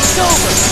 It's over.